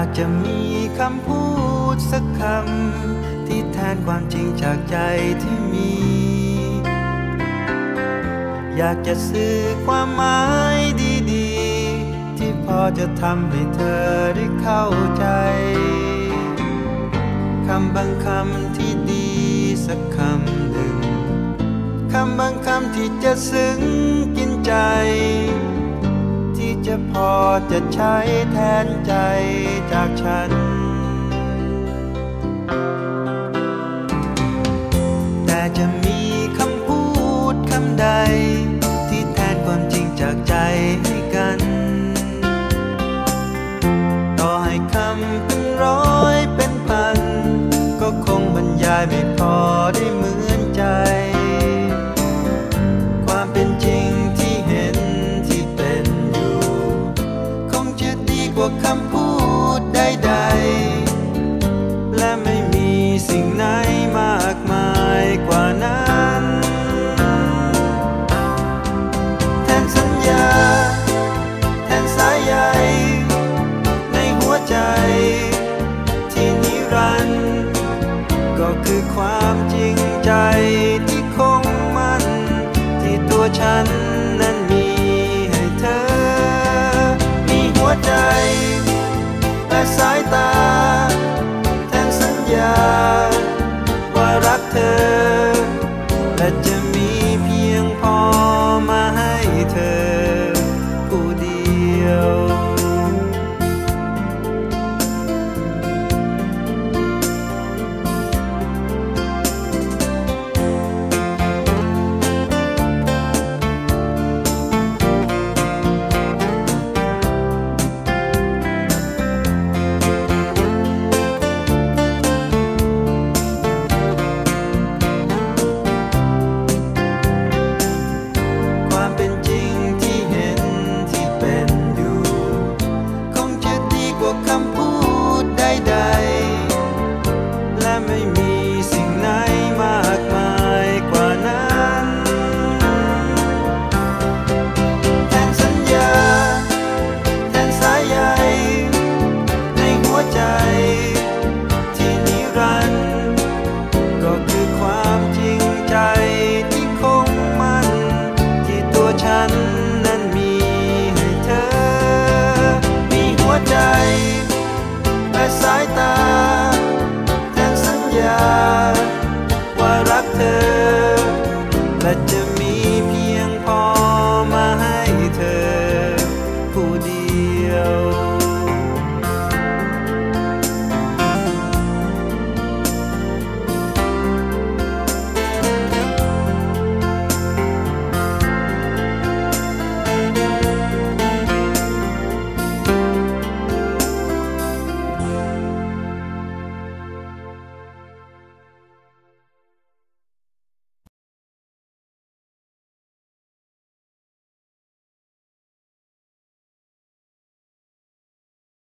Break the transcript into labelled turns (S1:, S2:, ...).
S1: ากจะมีคำพูดสักคำ ที่แทนความจริงจากใจที่มี อยากจะสื่อความหมายดีๆ ที่พอจะทำให้เธอได้เข้าใจ คำบางคำที่ดีสักคำหนึ่ง คำบางคำที่จะซึ้งกินใจ จะพอจะใช้แทนใจจากฉัน กว่าคำพูดใดๆ และไม่มีสิ่งไหนมากมายกว่านั้น แทนสัญญา แทนสายใยในหัวใจ ที่นิรันด์ก็คือความจริงใจที่คงมั่นที่ตัวฉัน ญาว่ารักเธอ olhar.